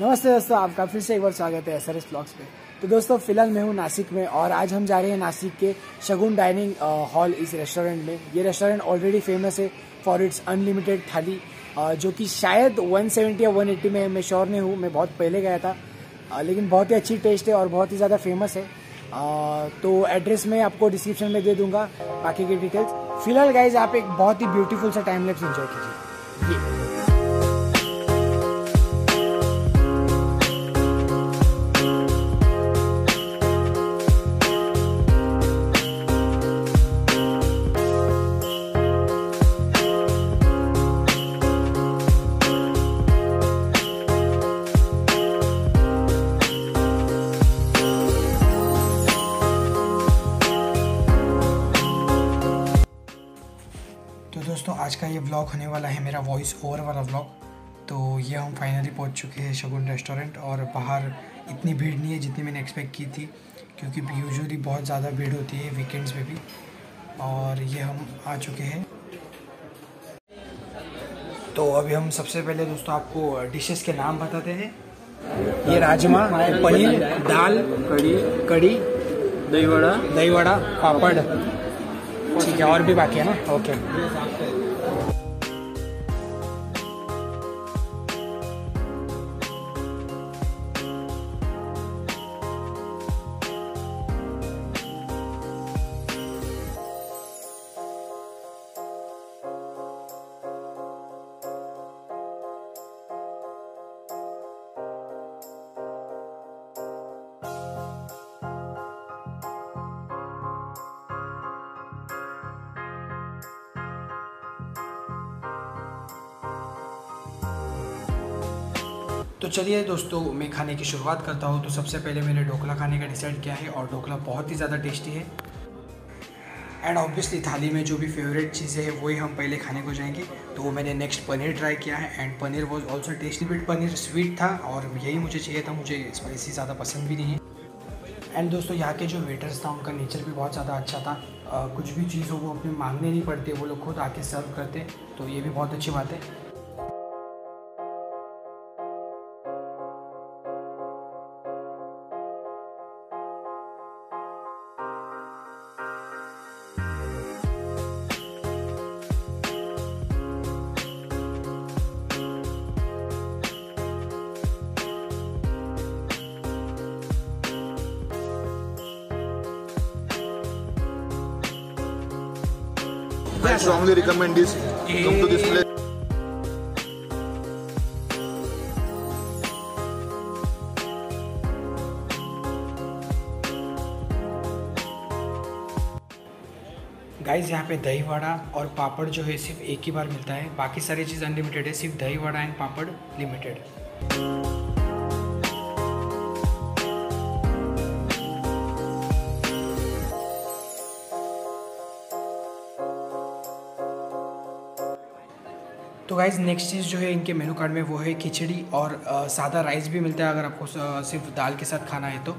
नमस्ते दोस्तों आपका फिर से एक बार स्वागत है एस आर एस ब्लॉग्स पे। तो दोस्तों, फ़िलहाल मैं हूँ नासिक में और आज हम जा रहे हैं नासिक के शगुन डाइनिंग हॉल इस रेस्टोरेंट में। ये रेस्टोरेंट ऑलरेडी फ़ेमस है फॉर इट्स अनलिमिटेड थाली जो कि शायद 170 या 180 में, मैं श्योर नहीं हूँ, मैं बहुत पहले गया था। लेकिन बहुत ही अच्छी टेस्ट है और बहुत ही ज़्यादा फ़ेमस है। तो एड्रेस मैं आपको डिस्क्रिप्शन में दे दूँगा, बाकी की डिटेल्स फ़िलहाल गाइज़ आप एक बहुत ही ब्यूटीफुल सा टाइम लैप्स एंजॉय कीजिए। का ये व्लॉग होने वाला है मेरा वॉइस ओवर वाला व्लॉग तो ये हम फाइनली पहुँच चुके हैं शगुन रेस्टोरेंट और बाहर इतनी भीड़ नहीं है जितनी मैंने एक्सपेक्ट की थी क्योंकि यूजुअली बहुत ज़्यादा भीड़ होती है वीकेंड्स में भी। और ये हम आ चुके हैं। तो अभी हम सबसे पहले दोस्तों आपको डिशेस के नाम बताते हैं। ये राजमा पनीर दाल कड़ी कड़ी दही वड़ा। दही वड़ा पापड़। ठीक है और भी बाकी है ना? Okay. तो चलिए दोस्तों मैं खाने की शुरुआत करता हूँ। तो सबसे पहले मैंने ढोकला खाने का डिसाइड किया है और ढोकला बहुत ही ज़्यादा टेस्टी है। एंड ऑब्वियसली थाली में जो भी फेवरेट चीज़ें हैं वही हम पहले खाने को जाएँगे। तो वो मैंने नेक्स्ट पनीर ट्राई किया है and paneer was also tasty bit paneer sweet था और यही मुझे चाहिए था। मुझे स्पाइसी ज़्यादा पसंद भी नहीं है। एंड दोस्तों यहाँ के जो वेटर्स था उनका नेचर भी बहुत ज़्यादा अच्छा था। आ, कुछ भी चीज़ हो वो अपने मांगने नहीं पड़ते वो लोग खुद आके सर्व करते तो ये भी बहुत अच्छी बात है। I strongly recommend this. Come to this place. Guys यहाँ पे दही वड़ा और पापड़ जो है सिर्फ़ एक ही बार मिलता है बाकी सारी चीज़ अनलिमिटेड है, सिर्फ़ dahi vada and papad limited guys next चीज़ जो है, इनके मेनू कार्ड में वो है खिचड़ी और सादा राइस भी मिलता है अगर आपको सिर्फ़ दाल के साथ खाना है तो।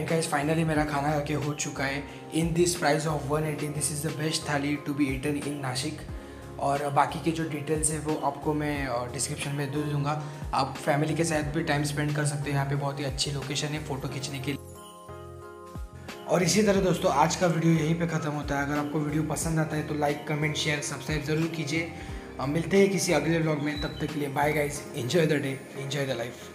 एंड गाइस फाइनली मेरा खाना आके हो चुका है. In this price of 180 this is the best thali to be eaten in Nashik और बाकी के जो डिटेल्स है, वो आपको मैं डिस्क्रिप्शन में दे दूँगा. आप फैमिली के साथ भी टाइम स्पेंड कर सकते हैं. यहाँ पे बहुत ही अच्छी लोकेशन है फ़ोटो खींचने के लिए. और इसी तरह दोस्तों, आज का वीडियो यहीं पे ख़त्म होता है. अगर आपको वीडियो पसंद आता है तो लाइक कमेंट शेयर सब्सक्राइब ज़रूर कीजिए. मिलते हैं किसी अगले ब्लॉग में. तब तक के लिए bye guys enjoy the day enjoy the life